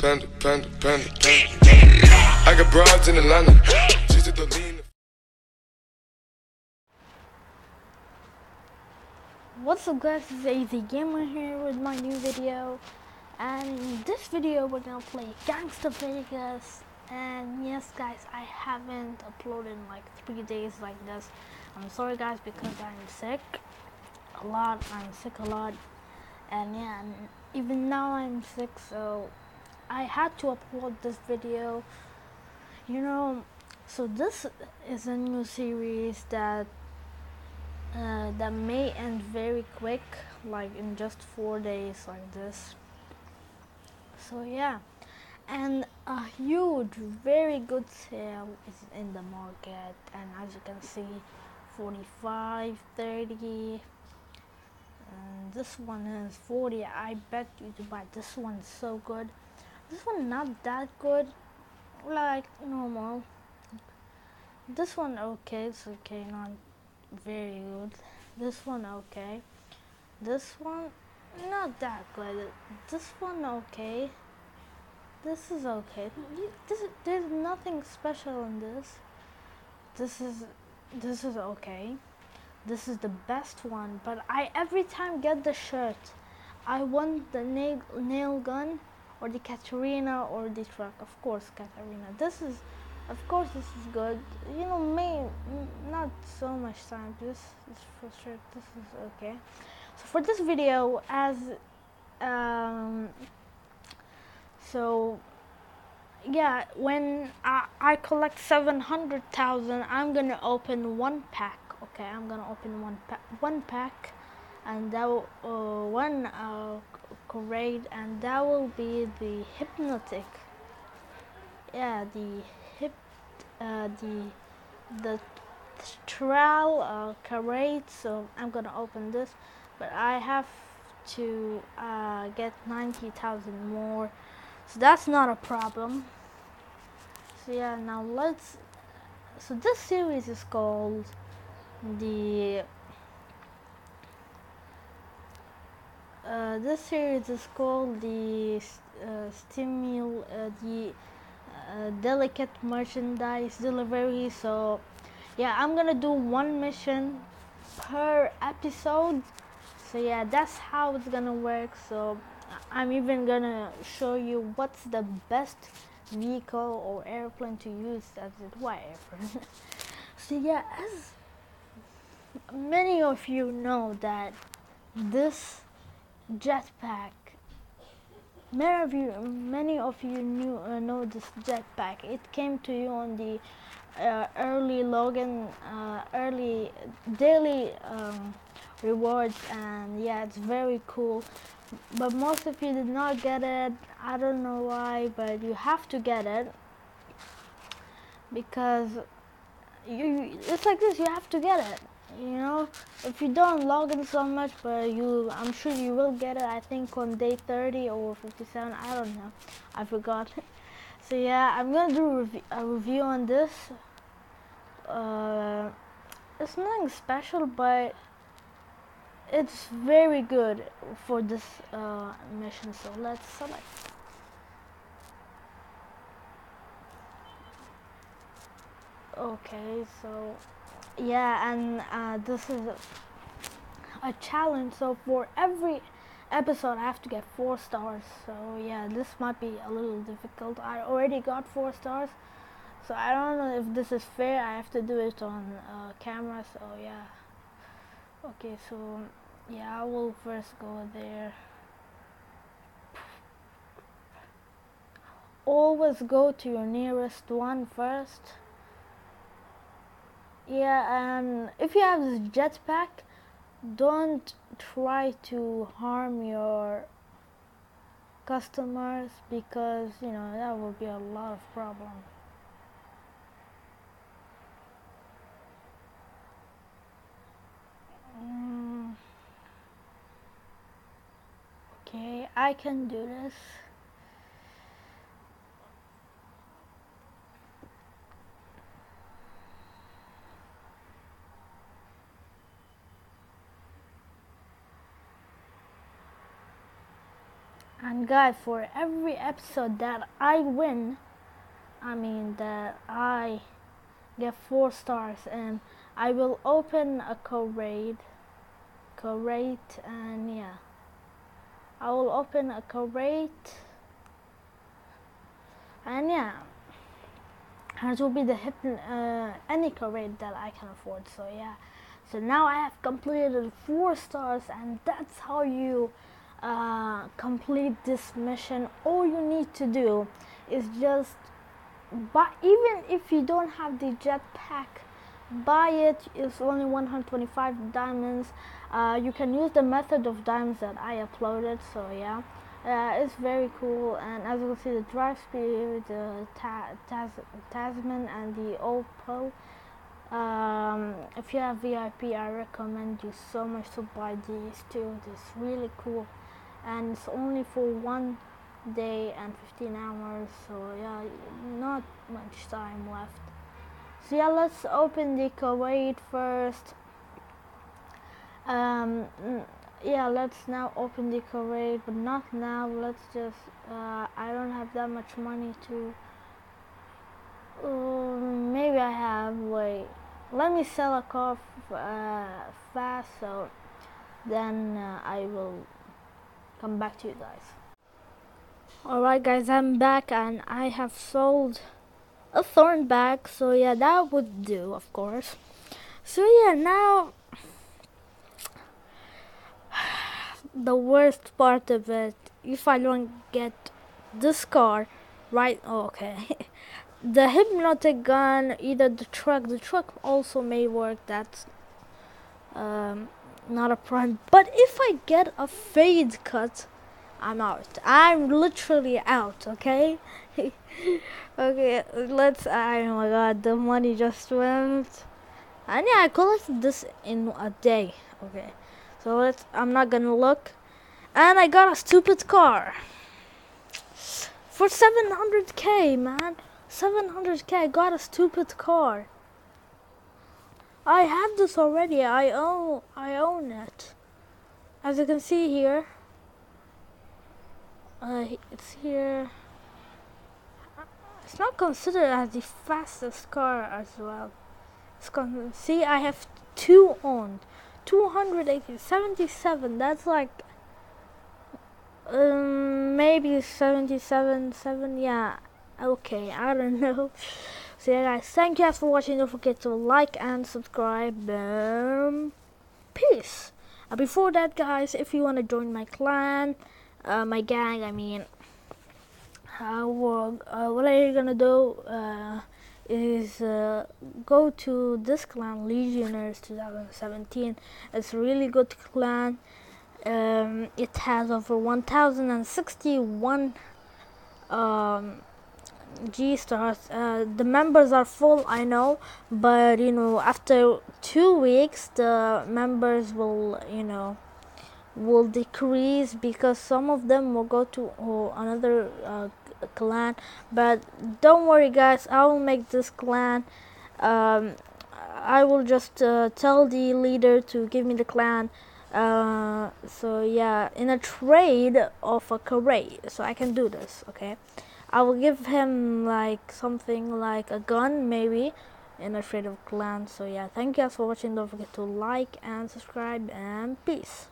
Panda, panda, panda, panda. I got broads in Atlanta. She's at the lean. What's up guys, it's AZ Gamer here with my new video. And in this video we're gonna play Gangstar Vegas. And yes guys I haven't uploaded in like three days like this. I'm sorry guys because I'm sick a lot. I'm sick a lot. And yeah and even now I'm sick so I had to upload this video. You know so this is a new series that uh, that may end very quick like in just four days like this. So yeah. And a huge very good sale is in the market. And as you can see 45 30 and this one is 40 i bet you to buy this one so good this one not that good. Like normal. This one okay it's okay not very good. This one okay. This one not that good. This one okay. This is okay. This there's nothing special in this. This is this is okay. This is the best one but i every time get the shirt i want the nail, nail gun or the Katarina or the truck. Of course Katarina this is of course this is good. You know may not so much time this is sure this is okay. So for this video as um so yeah when I, I collect 700,000 I'm gonna open one pack okay? I'm gonna open one pack one pack and that uh, one uh, crate and that will be the hypnotic. Yeah the hip uh, the the trial uh, crate so I'm gonna open this but I have to uh, get 90,000 more. So that's not a problem. So yeah now let's so this series is called the uh, this series is called the uh, stimul uh, the uh, delicate merchandise delivery. So yeah I'm gonna do one mission per episode. So yeah that's how it's gonna work. So I'm even gonna show you what's the best vehicle or airplane to use as it whatever. So yeah as many of you know that this jetpack. Many of you many of you knew uh, know this jetpack. It came to you on the uh, early login uh, early daily um, rewards and yeah it's very cool. But most of you did not get it. I don't know why but you have to get it because you it's like this you have to get it you know if you don't log in so much but you i'm sure you will get it i think on day 30 or 57 i don't know i forgot. So yeah i'm gonna do a review on this. Uh, it's nothing special but it's very good for this uh, mission so let's select. Okay so yeah and uh, this is a, challenge so for every episode I have to get four stars so yeah this might be a little difficult. I already got four stars so I don't know if this is fair. I have to do it on uh, camera so yeah. Okay so yeah I will first go there. Always go to your nearest one first yeah and if you have this jetpack don't try to harm your customers because you know that will be a lot of problem mm. okay I can do this And guys, for every episode that I win, I mean that I get four stars, and I will open a co-raid, co-raid, and yeah, I will open a co-raid, and yeah, and it will be the hip, uh, any co-raid that I can afford. So yeah, so now I have completed four stars, and that's how you complete this mission all you need to do is just buy even if you don't have the jetpack buy it. It's only 125 diamonds. Uh, you can use the method of diamonds that I uploaded so yeah. Uh, it's very cool and as you can see the drive speed the ta Tas Tasman and the Oppo. Um, if you have VIP I recommend you so much to buy these two. It's really cool and it's only for one day and 15 hours so yeah not much time left. So yeah let's open the co-raid first. Um, yeah let's now open the co-raid but not now let's just uh, I don't have that much money to uh, maybe I have wait let me sell a car uh, fast so then uh, I will come back to you guys. Alright guys, I'm back and I have sold a thorn bag, so yeah, that would do, of course. So yeah, now the worst part of it, if I don't get this car right, oh, okay. the hypnotic gun, either the truck, the truck also may work, that's um, not a prime. But if I get a fade cut, I'm out. I'm literally out, okay? okay, let's, oh my god, the money just went. And yeah, I collected this in a day, okay? So let's, I'm not gonna look. And I got a stupid car. For 700k, man. 700k, I got a stupid car. I have this already. I own I own it. As you can see here, uh, it's here. It's not considered as the fastest car as well. It's con see, I have two owned. 280, 77, that's like um, maybe 77, 7, yeah, okay, I don't know. So yeah guys, thank you guys for watching. Don't forget to like and subscribe. Um, peace. Uh, before that guys, if you want to join my clan, uh, my gang, I mean, uh, well, uh, what are you gonna do? Uh, is uh, go to this clan legionnaires 2017 it's a really good clan um, it has over 1061 um, G stars. Uh, the members are full, I know, but you know, after two weeks, the members will, you know, will decrease because some of them will go to oh, another uh, clan. But don't worry, guys, I will make this clan. Um, I will just uh, tell the leader to give me the clan. Uh, so yeah, in a trade of a career, so I can do this. Okay. I will give him like something like a gun maybe. In a trade of clan so yeah. Thank you guys for watching. Don't forget to like and subscribe and peace